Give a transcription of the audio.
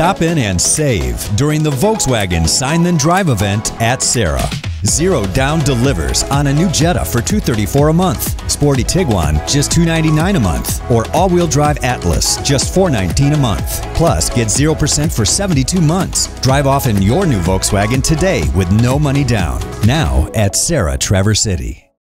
Stop in and save during the Volkswagen Sign Then Drive event at Serra. Zero down delivers on a new Jetta for $234 a month, Sporty Tiguan just $299 a month, or all-wheel drive Atlas just $419 a month. Plus, get 0% for 72 months. Drive off in your new Volkswagen today with no money down. Now at Serra Traverse City.